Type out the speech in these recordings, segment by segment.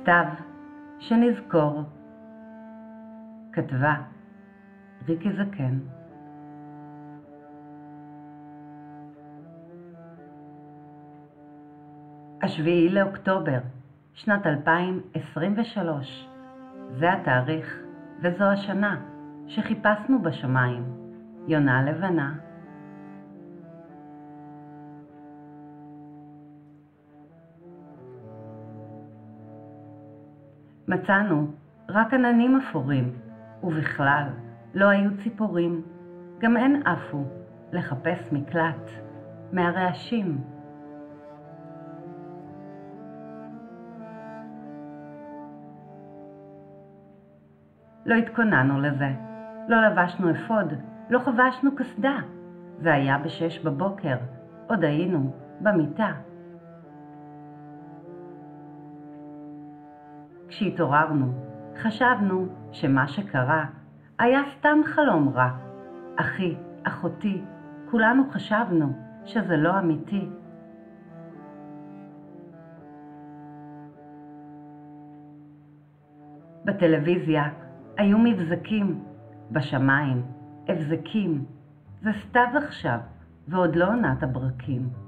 סתיו, שנזכור. כתבה ריקי זקן. השביעי לאוקטובר, שנת 2023. זה התאריך וזו השנה שחיפשנו בשמיים. יונה לבנה. מצאנו רק עננים אפורים, ובכלל לא היו ציפורים, גם הן עפו לחפש מקלט מהרעשים. לא התכוננו לזה, לא לבשנו אפוד, לא חבשנו קסדה. זה היה בשש בבוקר, עוד היינו במיטה. כשהתעוררנו, חשבנו שמה שקרה היה סתם חלום רע. אחי, אחותי, כולנו חשבנו שזה לא אמיתי. בטלוויזיה היו מבזקים, בשמיים, הבזקים. זה סתיו עכשיו, ועוד לא עונת הברקים.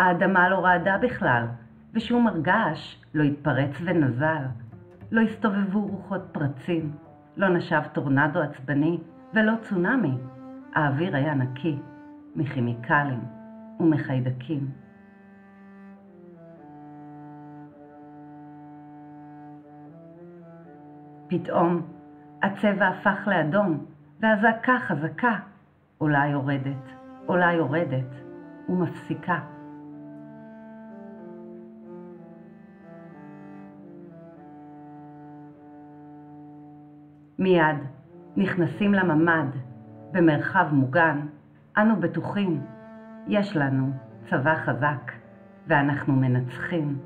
האדמה לא רעדה בכלל, ושום הרגש לא התפרץ ונזל. לא הסתובבו רוחות פרצים, לא נשב טורנדו עצבני ולא צונאמי. האוויר היה נקי מכימיקלים ומחיידקים. פתאום הצבע הפך לאדום, והזעקה חזקה, עולה יורדת, עולה יורדת, ומפסיקה. מיד נכנסים לממ"ד, במרחב מוגן, אנו בטוחים, יש לנו צבא חזק, ואנחנו מנצחים.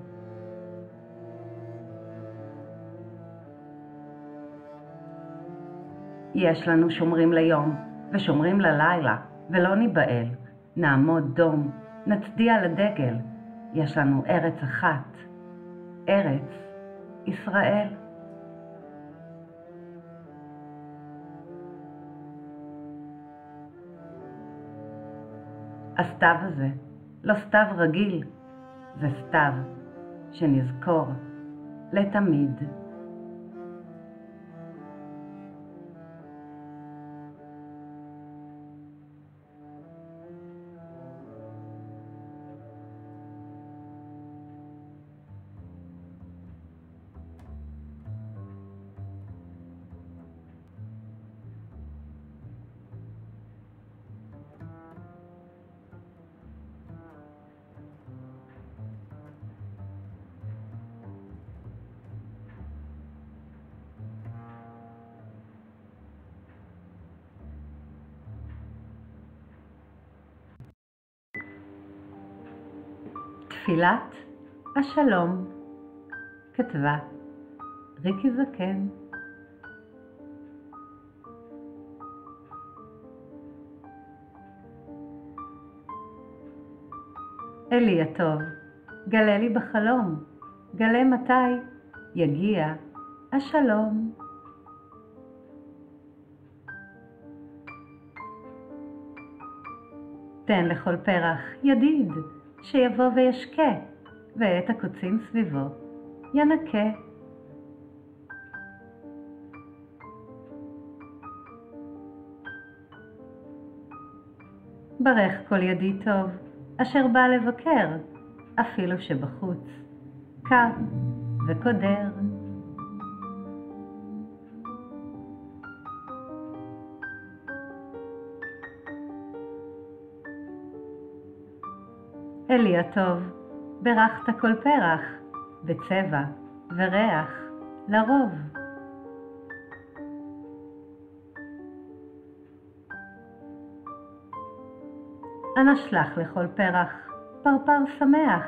יש לנו שומרים ליום ושומרים ללילה, ולא ניבהל, נעמוד דום, נצדיע לדגל, יש לנו ארץ אחת, ארץ ישראל. הסתיו הזה לא סתיו רגיל, זה סתיו שנזכור לתמיד. תפילת השלום, כתבה ריקי זקן. אלי הטוב, גלה לי בחלום, גלה מתי יגיע השלום. תן לכל פרח ידיד, שיבוא וישקה, ואת הקוצים סביבו ינקה. ברך כל ידי טוב, אשר בא לבקר, אפילו שבחוץ קר וקודר. אלי הטוב, ברכת כל פרח, בצבע וריח, לרוב. אנא שלח לכל פרח פרפר שמח,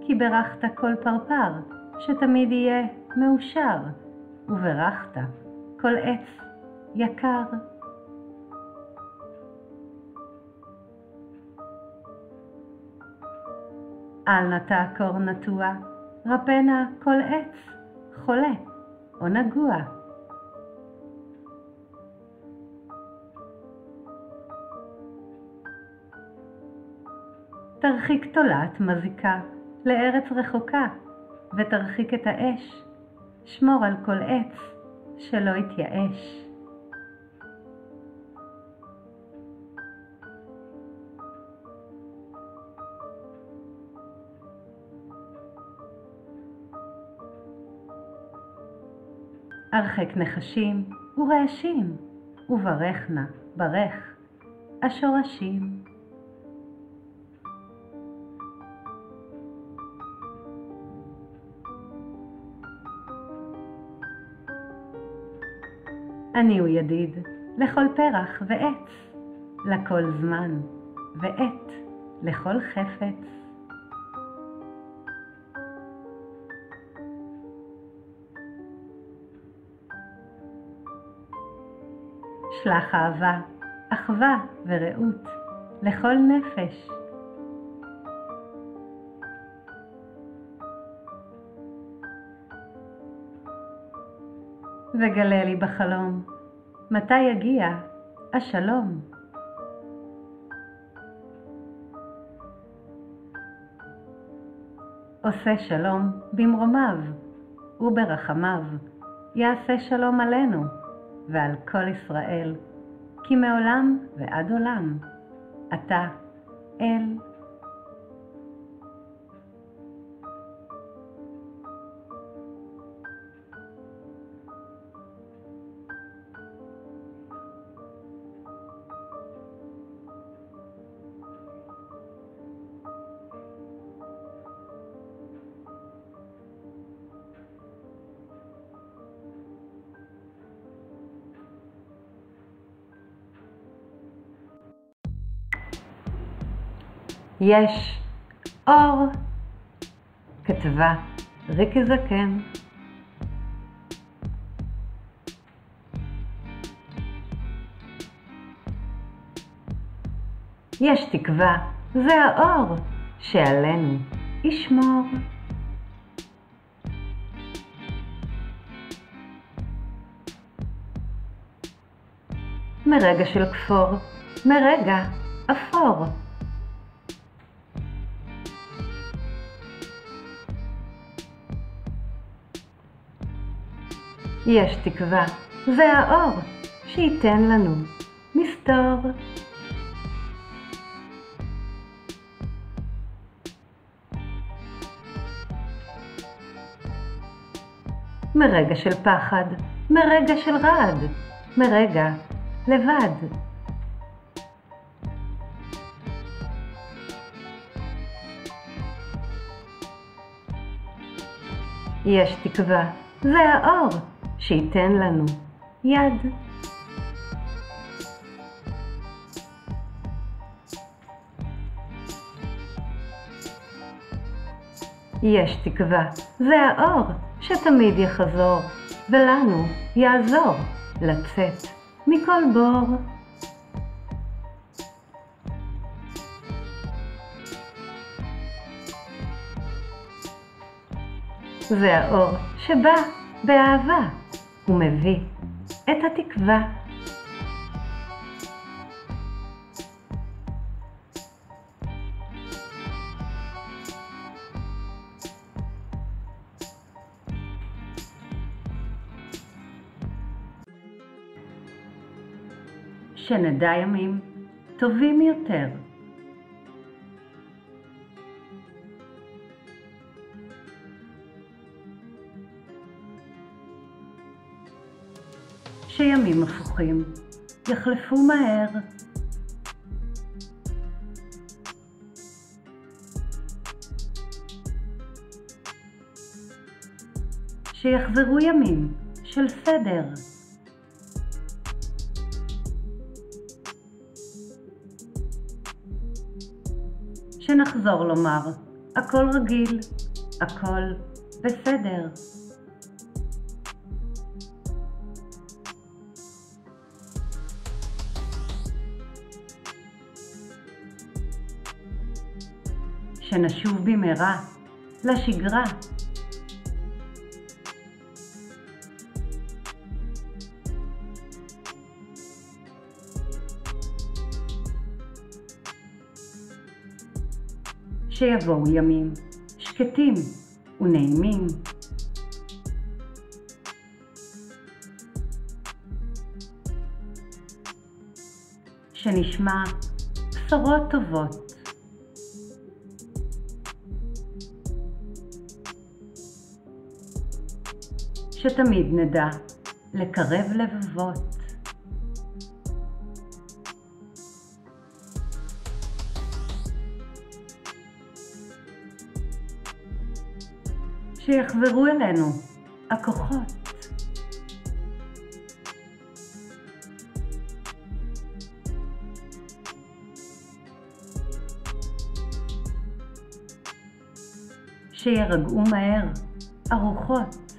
כי ברכת כל פרפר, שתמיד יהיה מאושר, וברכת כל עץ יקר. אל נא תעקור נטוע, רפנה כל עץ, חולה או נגוע. תרחיק תולעת מזיקה לארץ רחוקה, ותרחיק את האש. שמור על כל עץ, שלא יתייאש. הרחק נחשים ורעשים, וברכנה, ברך, השורשים. אני הוא ידיד לכל פרח ועץ, לכל זמן ועת לכל חפץ. שלח אהבה, אחווה ורעות לכל נפש. וגלה לי בחלום, מתי יגיע השלום? עושה שלום במרומיו וברחמיו, יעשה שלום עלינו ועל כל ישראל, כי מעולם ועד עולם אתה אל יש אור, כתבה ריקי זקן. יש תקווה, זה האור שעלינו ישמור. מרגע של כפור, מרגע אפור. יש תקווה, זה האור שייתן לנו מסתור. מרגע של פחד, מרגע של רעד, מרגע לבד. יש תקווה, זה האור שייתן לנו יד. יש תקווה, זה האור שתמיד יחזור, ולנו יעזור לצאת מכל בור. זה האור שבא באהבה ומביא את התקווה. שנדע ימים טובים יותר. שימים הפוכים יחלפו מהר. שיחזרו ימים של סדר. שנחזור לומר, הכל רגיל, הכל בסדר. שנשוב במהרה לשגרה. שיבואו ימים שקטים ונעימים. שנשמע בשורות טובות. שתמיד נדע לקרב לבבות. שיחזרו אלינו הכוחות. שירגעו מהר הרוחות.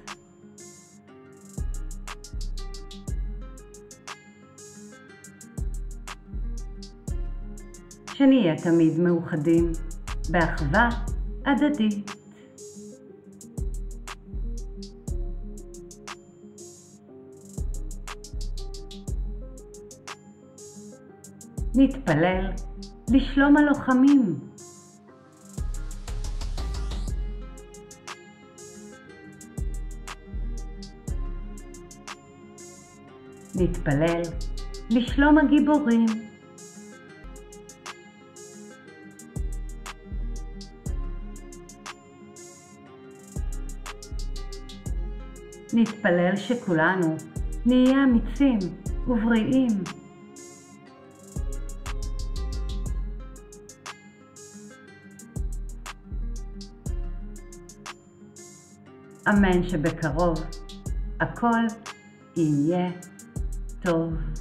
שנהיה תמיד מאוחדים באחווה הדדית. נתפלל לשלום הלוחמים. נתפלל לשלום הגיבורים. נתפלל שכולנו נהיה אמיצים ובריאים. אמן שבקרוב הכל יהיה טוב.